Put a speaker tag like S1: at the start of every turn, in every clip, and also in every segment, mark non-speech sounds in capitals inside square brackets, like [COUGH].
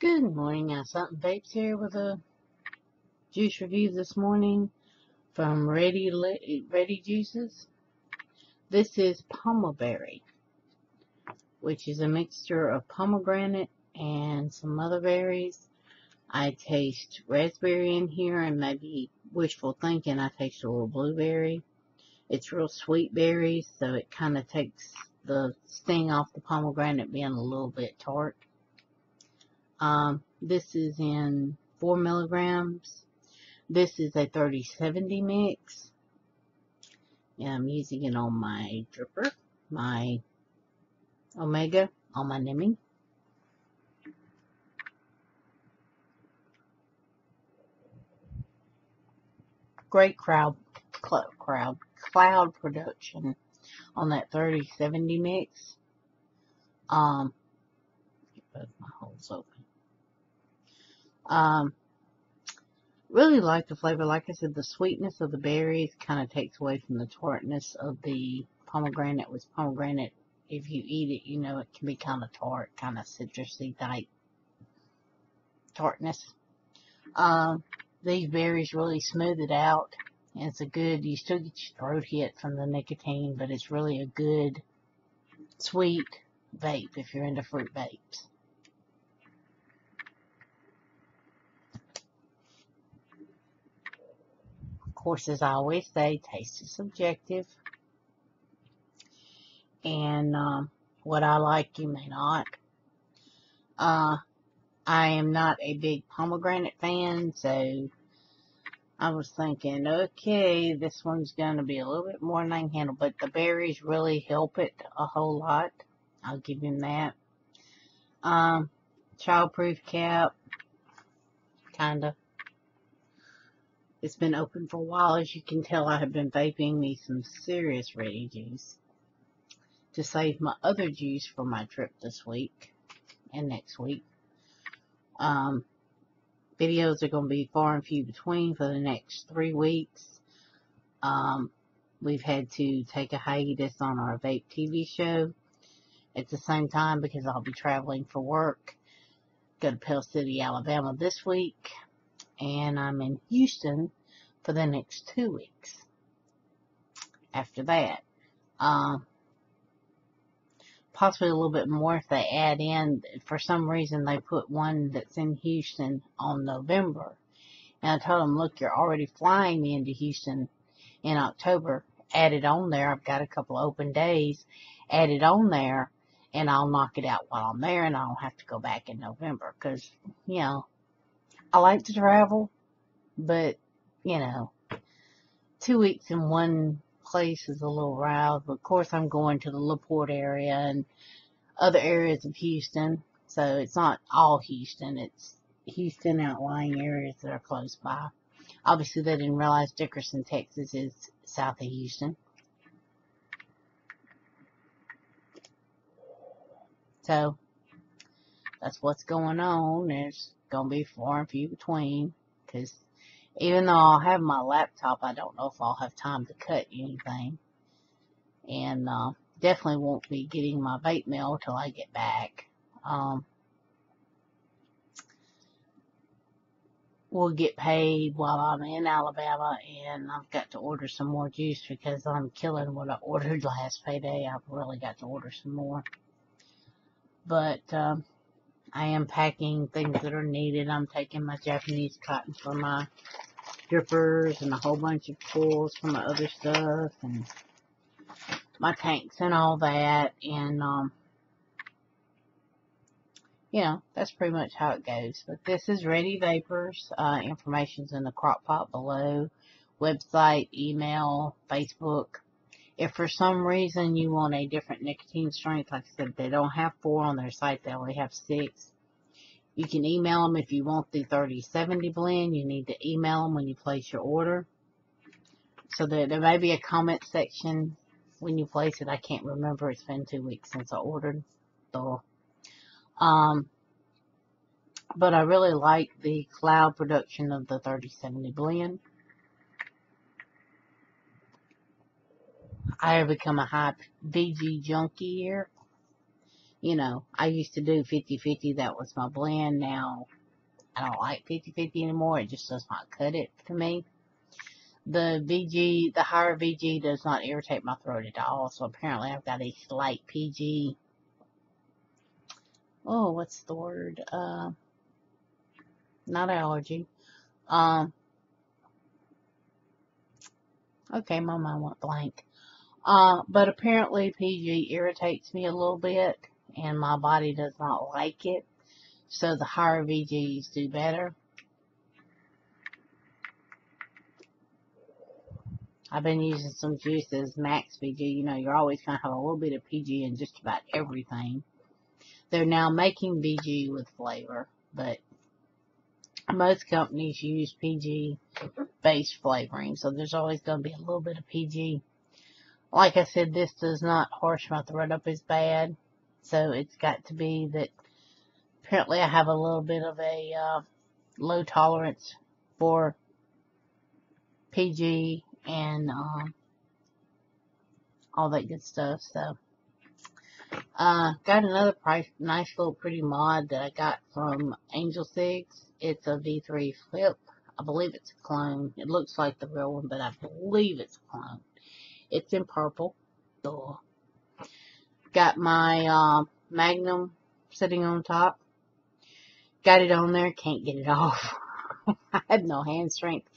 S1: Good morning, Isumpin vapes here with a juice review this morning from RedE RedE Juices. This is Palmeberry, which is a mixture of pomegranate and some other berries. I taste raspberry in here and maybe wishful thinking I taste a little blueberry. It's real sweet berries, so it kind of takes the sting off the pomegranate being a little bit tart. Um, this is in 4 milligrams. This is a 3070 mix. And I'm using it on my dripper, my Omega, on my Nimmy. Great crowd, crowd, cloud production on that 3070 mix. Um, Um, really like the flavor. Like I said, the sweetness of the berries kind of takes away from the tartness of the pomegranate. With pomegranate, if you eat it, you know it can be kind of tart, kind of citrusy type tartness. Um, these berries really smooth it out. And it's a good, you still get your throat hit from the nicotine, but it's really a good, sweet vape if you're into fruit vapes. Course, as I always say, taste is subjective. And um, what I like, you may not. Uh, I am not a big pomegranate fan, so I was thinking, okay, this one's going to be a little bit more than I can handle, but the berries really help it a whole lot. I'll give him that. Um, childproof cap, kind of. It's been open for a while. As you can tell, I have been vaping me some serious RedE juice to save my other juice for my trip this week and next week. Um, videos are going to be far and few between for the next three weeks. Um, we've had to take a hiatus on our vape TV show at the same time because I'll be traveling for work. Go to Pell City, Alabama this week and I'm in Houston for the next two weeks. After that, um, possibly a little bit more if they add in. For some reason, they put one that's in Houston on November. And I told them, look, you're already flying me into Houston in October. Add it on there. I've got a couple open days. Add it on there, and I'll knock it out while I'm there, and I don't have to go back in November. Because, you know, I like to travel, but, you know, two weeks in one place is a little roused. But of course, I'm going to the LaPorte area and other areas of Houston. So it's not all Houston. It's Houston outlying areas that are close by. Obviously, they didn't realize Dickinson, Texas is south of Houston. So that's what's going on. There's to be far and few between because even though I'll have my laptop, I don't know if I'll have time to cut anything. And uh, definitely won't be getting my vape mail till I get back. Um, we'll get paid while I'm in Alabama, and I've got to order some more juice because I'm killing what I [LAUGHS] ordered last payday. I've really got to order some more. But um, I am packing things that are needed. I'm taking my Japanese cotton for my drippers and a whole bunch of pulls for my other stuff and my tanks and all that. And, um, you know, that's pretty much how it goes. But this is RedE Vapors. Uh, information's in the crock pot below. Website, email, Facebook. If for some reason you want a different nicotine strength, like I said, they don't have four on their site, they only have six. You can email them if you want the 3070 blend. You need to email them when you place your order. So there, there may be a comment section when you place it. I can't remember. It's been two weeks since I ordered. So, um, but I really like the cloud production of the 3070 blend. I have become a high VG junkie here. you know, I used to do 50-50. That was my blend. Now, I don't like 50-50 anymore. It just does not cut it for me. The VG, the higher VG does not irritate my throat at all. So apparently I've got a slight PG. Oh, what's the word? Uh, not allergy. Um, okay, my mind went blank. Uh, but apparently PG irritates me a little bit and my body does not like it. So the higher VGs do better. I've been using some juices, Max VG. You know, you're always going to have a little bit of PG in just about everything. They're now making VG with flavor, but most companies use PG based flavoring, so there's always going to be a little bit of PG. Like I said, this does not harsh my throat up as bad, so it's got to be that apparently I have a little bit of a uh, low tolerance for PG and um, all that good stuff. So, uh, got another price, nice little pretty mod that I got from Angel Six. It's a V3 flip. I believe it's a clone. It looks like the real one, but I believe it's a clone. It's in purple. Duh. Got my uh, Magnum sitting on top. Got it on there. Can't get it [LAUGHS] off. I had no hand strength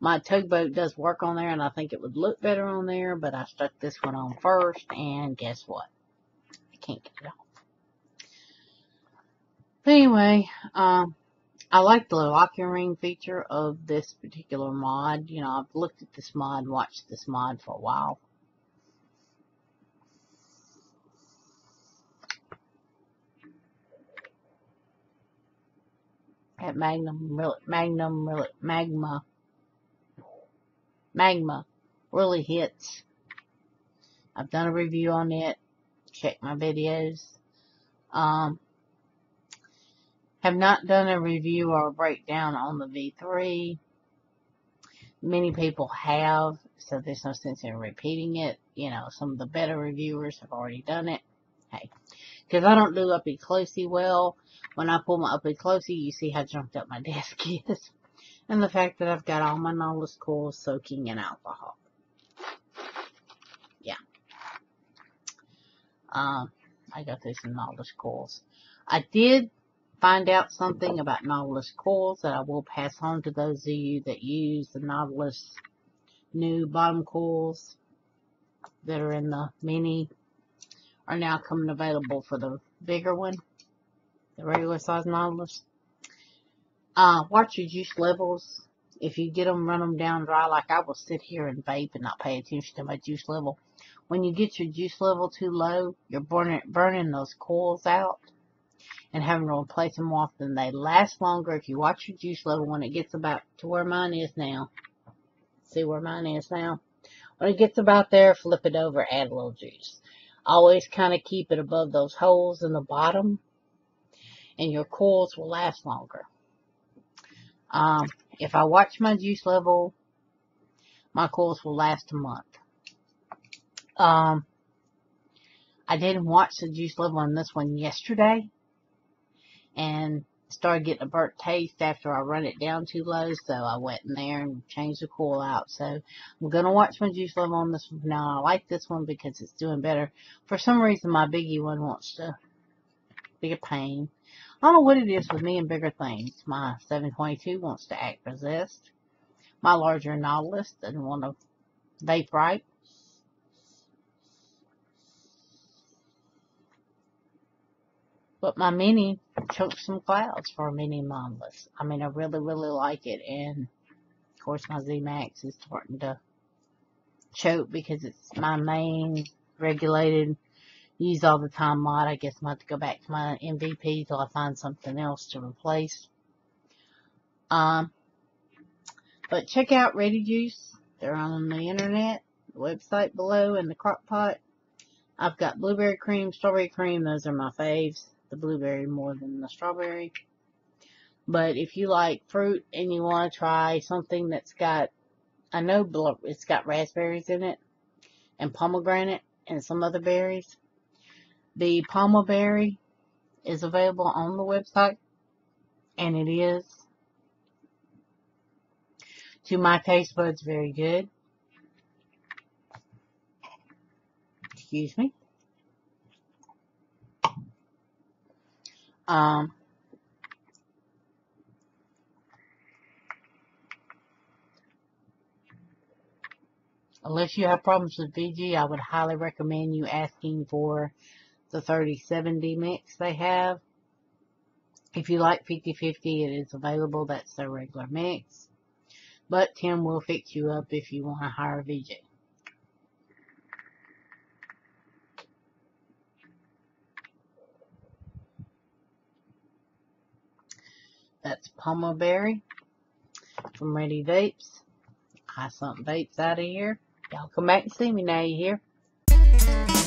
S1: my tugboat does work on there and I think it would look better on there, but I stuck this one on first and guess what? I can't get it off. But anyway, um, I like the lock your ring feature of this particular mod. You know, I've looked at this mod, watched this mod for a while. At Magnum, Magnum, Magma Magma really hits. I've done a review on it. Check my videos. Um, have not done a review or a breakdown on the V3. Many people have, so there's no sense in repeating it. You know, some of the better reviewers have already done it. Hey, because I don't do uppy closey well. When I pull my uppy closey, you see how jumped up my [LAUGHS] desk is and the fact that I've got all my Nautilus coils soaking in alcohol. Yeah. Um, I got these Nautilus coils. I did find out something about Nautilus coils that I will pass on to those of you that use the Nautilus new bottom coils that are in the mini are now coming available for the bigger one, the regular size Nautilus. Uh, watch your juice levels. If you get them, run them down dry. Like I will sit here and vape and not pay attention to my juice level. When you get your juice level too low, you're burning, burning those coils out and having to replace them often. They last longer if you watch your juice level when it gets about to where mine is now. See where mine is now? When it gets about there, flip it over, add a little juice. Always kind of keep it above those holes in the bottom and your coils will last longer. Um, if I watch my juice level, my coils will last a month. Um, I didn't watch the juice level on this one yesterday and started getting a burnt taste after I run it down too low. So I went in there and changed the coil out. So I'm going to watch my juice level on this one now. I like this one because it's doing better. For some reason, my biggie one wants to be a pain. I don't know what it is with me and bigger things. My 722 wants to act possessed. My larger Nautilus doesn't want to vape right. But my Mini chokes some clouds for a Mini Nautilus. I mean, I really, really like it. And, of course, my Z-Max is starting to choke because it's my main regulated use all the time mod. I guess I'm going to go back to my MVP till I find something else to replace. Um, but check out RedE Juice. They're on the internet, the website below, and the crock pot. I've got blueberry cream, strawberry cream. Those are my faves. The blueberry more than the strawberry. But if you like fruit and you want to try something that's got, I know it's got raspberries in it and pomegranate and some other berries The Palmeberry is available on the website, and it is, to my taste buds, very good. Excuse me. Um, unless you have problems with VG, I would highly recommend you asking for the 3070 mix they have. If you like 50-50, it is available. That's their regular mix. But Tim will fix you up if you want a higher VG. That's Palmeberry from RedE Vapes. Isumpin vapes out of here. Y'all come back and see me now, you hear?